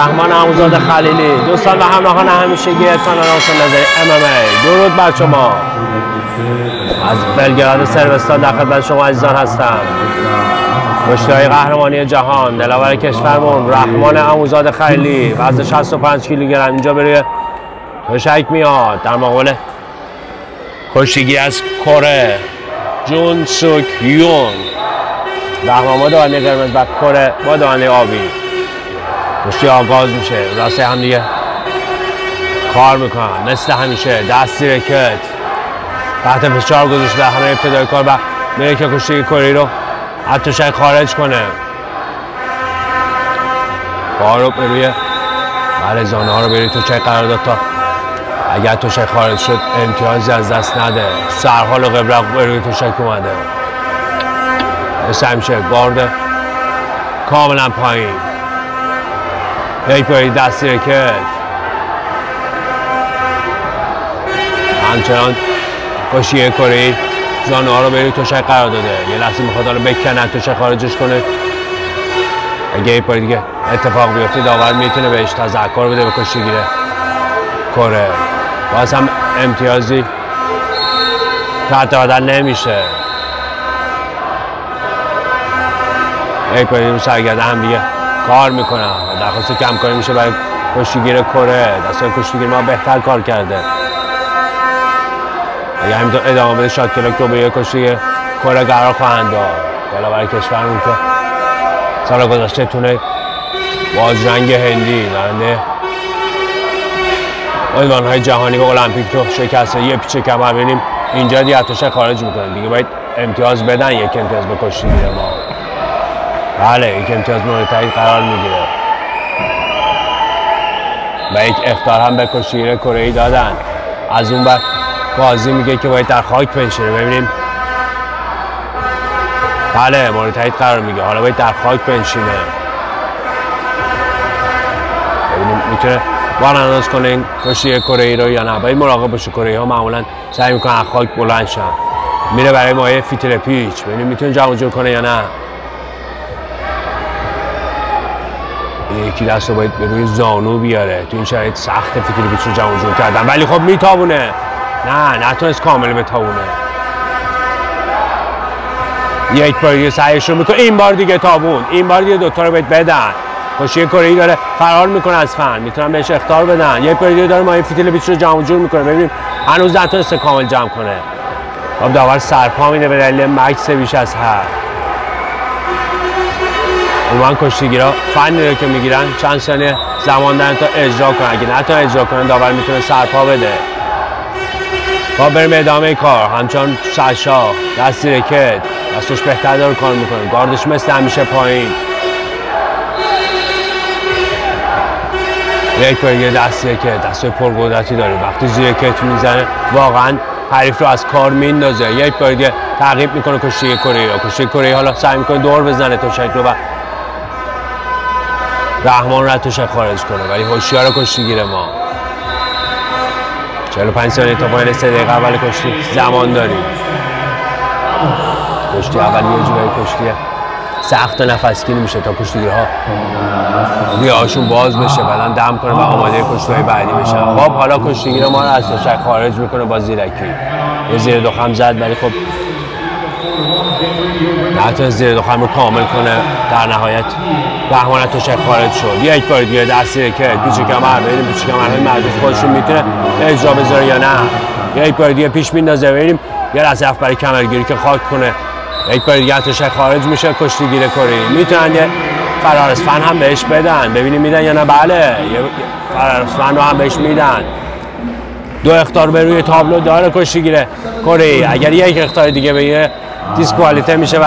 رحمان عموزاد خلیلی. دوستان و همراهان همیشگی کانال حسین نظری ام ام ای. درود بر شما. از بلگراد سربستان در خدمت شما عزیزان هستم. های قهرمانی جهان دلاور کشورمون رحمان عموزاد خلیلی. وزن 65 کیلوگرم. اینجا بروی تشک میاد. در مقابل کشتیگی از کره جون سوک یون. رحمان با دانه قرمز و کره با دانه آبی. کشتی آغاز میشه. راسته هم دیگه کار می‌کنن. مثل همیشه دستی رکت تحت فشار گذاشته همه ابتدای کار و میره که کشتی کری رو حتی شاید خارج کنه. کار رو روی بله زانه ها رو بری تو چه قرار داد تا اگر تو خارج شد امتیازی از دست نده. سرحال و قبرق بروی تو شک اومده. مثل همیشه گارد کاملا پایین. یک باری دستی رکت همچنان کشی کره زانه ها رو بری توشک قرار داده. یه لحظه می‌خواد حالا بکنه توشک خارجش کنه. اگه یک باری دیگه اتفاق بیفته داور می‌تونه بهش تذکر بده به کشی گیره. کره. باز هم امتیازی تحت عادل نمیشه. یک باری رو سرگرده هم دیگه. کار می‌کنن درخواست کم کاری میشه برای کشتیگیر کره. دستای کشتیگیر ما بهتر کار کرده. اگه همینطور ادامه بده شاد کلک رو به یه کشتیگیر کره قرار خواهند داد. بالا برای کشورمون که سال گذاشته تونه بازرنگ هندی نرنده عنوان های جهانی به المپیک رو شکسته یه پیچه کمر بینیم اینجا دیگه خارج می‌کنن دیگه باید امتیاز بدن. یک امتیاز به کشتیگیر ما. بله یک امتیاز تایید قرار می‌گیره. و یک اختار هم به کشیر کره دادن. از اون بر قاضی میگه که باید در خاک بنشینه. ببینیم. بله مورد تایید قرار میگه. حالا باید در خاک بنشینه. ببینیم می‌تونه بار انداز کنه این کشی کره ای رو یا نه. باید مراقب باشه کره ها معمولا سعی می‌کنه از خاک بلند شن. میره برای مایه فیتر پیچ. ببینیم می‌تونه جمع کنه یا نه. یکی دست رو باید به روی زانو بیاره. تو این شرایط سخت فکری بیچون جمع جور کردن. ولی خب میتابونه. نه نتونست کامل بتابونه. یک بار دیگه سعیش رو می‌کنه. این بار دیگه تابون. این بار دیگه دوتا رو باید بدن. کشی کره داره. فرار می‌کنه از فن. می‌تونن بهش اختار بدن. یک بار دیگه داره ما این فیتیل بیچون جمع جور می‌کنه. ببینیم هنوز نتونسته کامل جمع کنه. خب داور سرپا میده به دلیل مکس بیش از حد. عموما کشتیگیرا. فنی رو که می‌گیرن چند ثانیه زمان دارن تا اجرا کنن. اگه نتونن اجرا کنن داور می‌تونه سرپا بده. با بریم ادامه کار. همچنان سرشا دستی رکت دستش بهتر داره کار می‌کنه. گاردش مثل همیشه پایین. یک یه دستی که دست پرقدرتی داره. وقتی زیر کت می‌زنه واقعا حریف رو از کار میندازه. یک بار تعقیب می‌کنه کشتی کره یا. کشتی کره حالا سعی می‌کنه دور بزنه تو شکل رو و رحمان رو توش خارج کنه ولی هوشیار کشتیگیر ما. 45 ثانیه تا پایان سه دقیقه اول کشتی. زمان داریم کشتی اول یه جورایی کشتی. سخت و نفسگیر میشه تا کشتیگیرها ریهاشون باز بشه بعدا دم کنه و آماده کشتی بعدی بشه خب حالا کشتیگیر ما رو از تشک خارج می‌کنه با زیرکی. یه زیر دو خم زد ولی خب حتی زیر دخم رو کامل کنه. در نهایت رحمان توشک خارج شد. یک بار دیگه دستی که پیچ کمر ببینیم پیچ های مردود خودشون می‌تونه اجرا بذاره یا نه. یک بار دیگه پیش میندازه. ببینیم یه لحظه برای کمرگیری که خاک کنه. یک بار دیگه توشک خارج میشه. کشتی گیره کری می‌تونن یه فرارس فن هم بهش بدن. ببینیم میدن یا نه؟ بله. یه فرارس فن رو هم بهش میدن. دو اختار به روی تابلو داره کشتی گیره. کره اگر یک اختار دیگه بگیره دیسکوالیته میشه و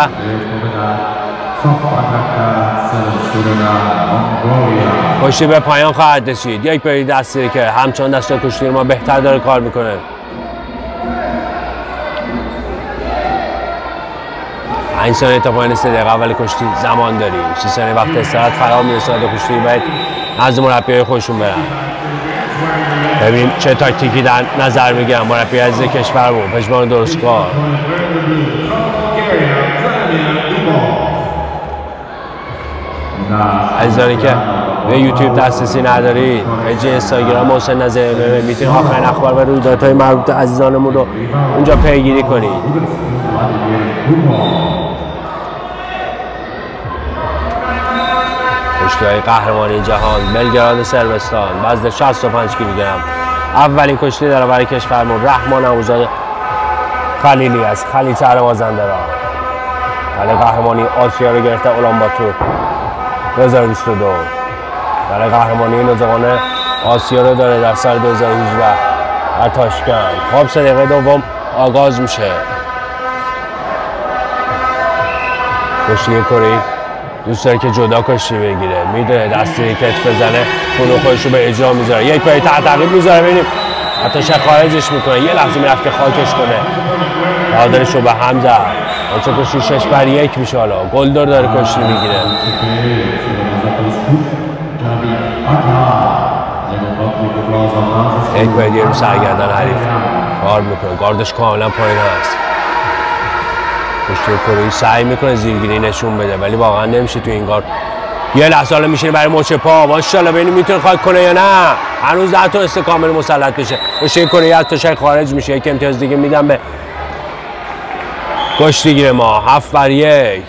کشتی به پایان خواهد رسید. یک بری دستی که همچنان دست کشتی ما بهتر داره کار می‌کنه. این ثانیه تا پایان سه دقیقه اول کشتی زمان داریم. سی ثانیه وقت استراحت فرا می‌رسه کشتی باید از مربی خودشون برن. ببینیم چه تاکتیکی در نظر می‌گیرن مربی از کشورمون پشمان درست کار. عزیزانی که به یوتیوب دسترسی ندارید پیج اینستاگرام محسن نظر می‌تونید آخرین اخبار و رویدادهای مربوط عزیزانمون رو اونجا پیگیری کنید کشتی قهرمانی جهان بلگراد سربستان وزن 65 کیلوگرم. اولین کشتی در برای کشورمون رحمان اوزاد خلیلی از خلیل شهر مازنده را؟ برای قهرمانی آسیا رو گرفته اولانباتور 2022 برای قهرمانی نوزوان آسیا رو داره در سال 2018 در تاشکند. خب سه دقیقه دوم آغاز میشه. کشتی کره دوست داره که جدا کشتی بگیره. می‌دونه دستی کتف بزنه خونو خودش رو به اجرا می‌ذاره. یک پای تحت تعقیب می‌ذاره ببینیم. حتی شک خارجش می‌کنه. یه لحظه می‌رفت که خاکش کنه. بهادرش رو به هم زد. بچه کشتی؟ شش بر یک میشه حالا. گلدار داره کشتی می‌گیره. یک باید یه رو سرگردن حریف. کار می‌کنه. گاردش کاملا پایین هست. کشتی کره سعی می‌کنه زیرگیری نشون بده ولی واقعا نمیشه تو این گارد یه لحظه حالا میشینه برای مچ پا. ماشاءالله ببینیم می‌تونه خاک کنه یا نه. هنوز نتونسته کامل مسلط بشه کشتی کره از تاشک خارج میشه. یک امتیاز دیگه میدم به کشتیگیر ما. هفت بر یک.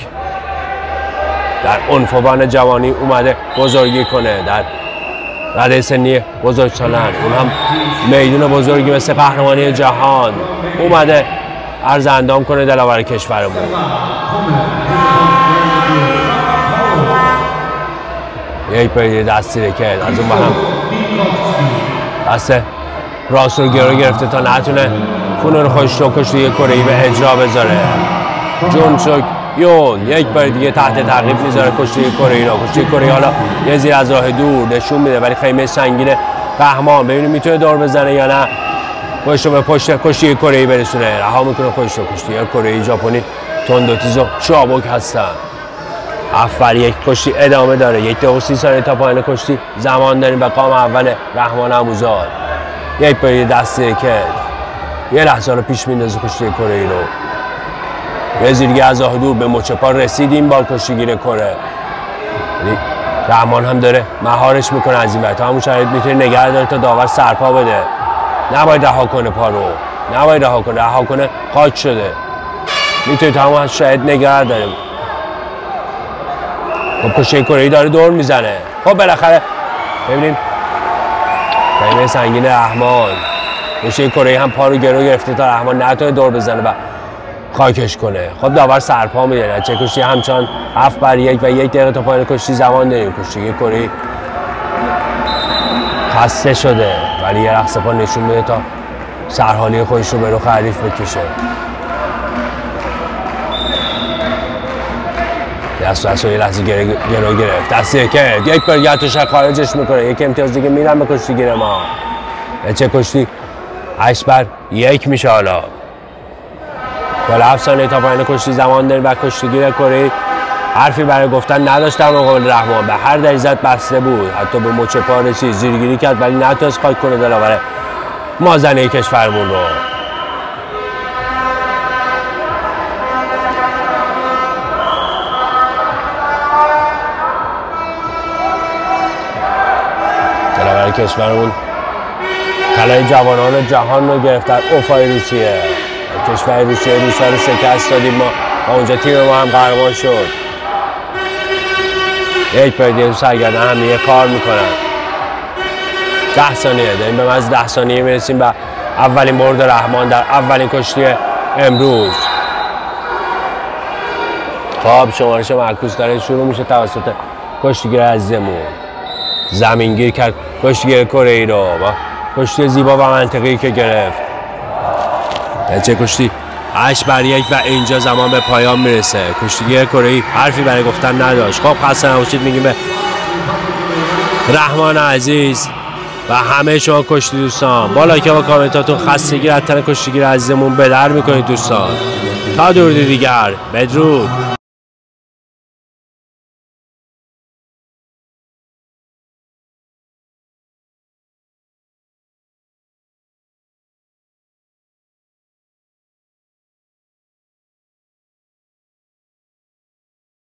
در عنفوان جوانی اومده بزرگی کنه. در رده سنی بزرگ سالن. اون هم میدون بزرگی مثل قهرمانی جهان. اومده عرض اندام کنه دلاور کشورمون. یک پرید دستی که از اون هم دست راست رو گرو گرفته تا نتونه خونه رو خوش رو کشتی یک کره به اجرا بذاره. جون شک یون. یک بار دیگه تحت تعقیب می‌ذاره. کشتی کره را کشتی کره حالا یه زیر از راه دور نشون میده ولی خیمه سنگین قهمان ببینیم می‌تونه دور بزنه یا نه. خودش رو به پشت کشتی کره ای برسونه رها می‌کنه خودش رو کشتی کره ای ژاپنی تند و تیز و چابک هستن افر یک کشتی ادامه داره یک دو سی ثانیه تا پایان کشتی زمان داریم به قام اول رحمان اموزاد یک باری دستی که یه لحظه رو پیش میندازه کشتی کره ای رو یه زیرگی از دور به مچ پا رسیدیم بال کشتیگیر کره رحمان هم داره مهارش می‌کنه از این تا همون شاید می‌تونه نگه داره تا داور سرپا بده نباید رها کنه پا رو نباید رها کنه. رها کنه خاک شده. می‌تونه تا همون شاید نگه داره. خب کشه کره داره دور می‌زنه. خب بالاخره ببینیم قیمه سنگین رحمان کشه کره هم پا رو گرو گرفته تا رحمان نتونه دور بزنه و خاکش کنه. خب داور سرپا میده چه کشتی همچنان هفت بر یک و یک دقیقه تا پایین کشتی زمان داریم. کشتی کره خسته شده. ولی یه رقص پا نشون میده تا سرحالی خودش رو به رو خریف بکشه. دست دست یه لحظه گرو گرفت. دستی که یک شک خارجش می‌کنه. یک امتیاز دیگه میرم به کشتی گیره ما. چه کشتی؟ هشت بر یک میشه حالا. بالا هفت تا پایین کشتی زمان داریم و کشتیگیر کره حرفی برای گفتن نداشت در مقابل رحمان به هر دریزت بسته بود. حتی به مچ پا رسید زیرگیری کرد ولی نتونست خاک کنه دلاور مازنه کشورمون رو. دلاور کشورمون طلای جوانان جهان رو گرفت در اوفای روسیه. کشور روسیه روسا رو شکست دادیم ما. اونجا تیم ما هم قهرمان شد. یک پردیه سرگردن هم یه کار می‌کنن. ده ثانیه داریم به از ده ثانیه می‌رسیم به اولین برد رحمان در اولین کشتی امروز. خب شمارش معکوس داره. شروع میشه توسط کشتیگیر عزیزمون. زمینگیر کرد کشتیگیر کره ای رو. کشتی زیبا و منطقی که گرفت. چه کشتی؟ هشت بر یک و اینجا زمان به پایان می‌رسه. کشتیگیر کره حرفی برای گفتن نداشت. خب خسته نباشید میگیم به رحمان عزیز و همه شما کشتی دوستان. بالا که با کامنتاتون خستگی از تن کشتیگیر عزیزمون به در می‌کنید دوستان. تا دور دیگر بدرود.